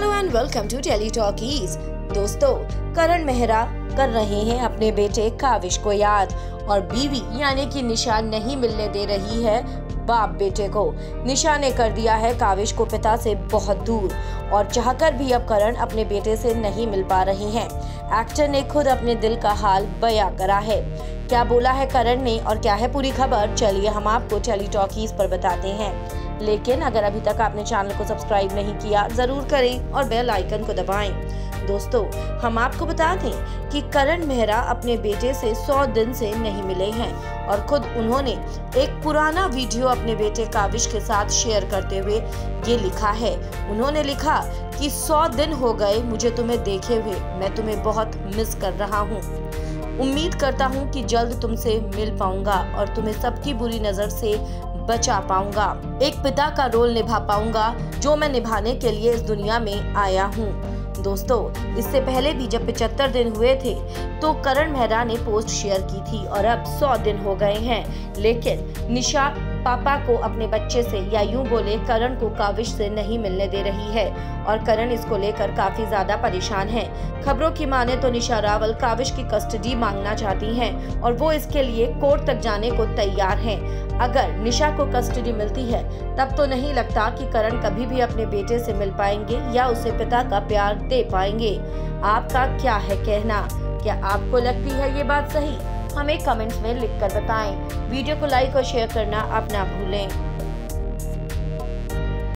Hello and welcome to Tele Talkies दोस्तों, करण मेहरा कर रहे हैं अपने बेटे काविश को याद और बीवी यानी कि निशा नहीं मिलने दे रही है बाप बेटे को। निशा ने कर दिया है काविश को पिता से बहुत दूर और चाहकर भी अब करण अपने बेटे से नहीं मिल पा रहे हैं। एक्टर ने खुद अपने दिल का हाल बयां करा है। क्या बोला है करण ने और क्या है पूरी खबर? चलिए हम आपको टेली टॉकीज पर बताते हैं। लेकिन अगर अभी तक आपने चैनल को सब्सक्राइब नहीं किया, ज़रूर करें और बेल आइकन को दबाएँ। दोस्तों, हम आपको बता दें कि करण मेहरा अपने बेटे से 100 दिन से नहीं मिले हैं और खुद उन्होंने एक पुराना वीडियो अपने बेटे काविश के साथ शेयर करते हुए ये लिखा है। उन्होंने लिखा कि 100 दिन हो गए मुझे तुम्हें देखे हुए, मैं तुम्हें बहुत मिस कर रहा हूँ। उम्मीद करता हूँ कि जल्द तुमसे मिल पाऊँगा और तुम्हें सबकी बुरी नज़र से बचा पाऊँगा। एक पिता का रोल निभा पाऊँगा, जो मैं निभाने के लिए इस दुनिया में आया हूँ। दोस्तों, इससे पहले भी जब पिचहत्तर दिन हुए थे तो करण मेहरा ने पोस्ट शेयर की थी और अब सौ दिन हो गए हैं। लेकिन निशा पापा को अपने बच्चे से या यूँ बोले करण को काविश से नहीं मिलने दे रही है। और करण इसको लेकर काफ़ी ज़्यादा परेशान है। खबरों की माने तो निशा रावल काविश की कस्टडी मांगना चाहती हैं और वो इसके लिए कोर्ट तक जाने को तैयार हैं। अगर निशा को कस्टडी मिलती है, तब तो नहीं लगता कि करण कभी भी अपने बेटे से मिल पाएँगे या उसे पिता का प्यार दे पाएँगे। आपका क्या है कहना? क्या आपको लगती है ये बात सही? हमें कमेंट्स में लिखकर बताएँ। वीडियो को लाइक और शेयर करना आप ना भूलें।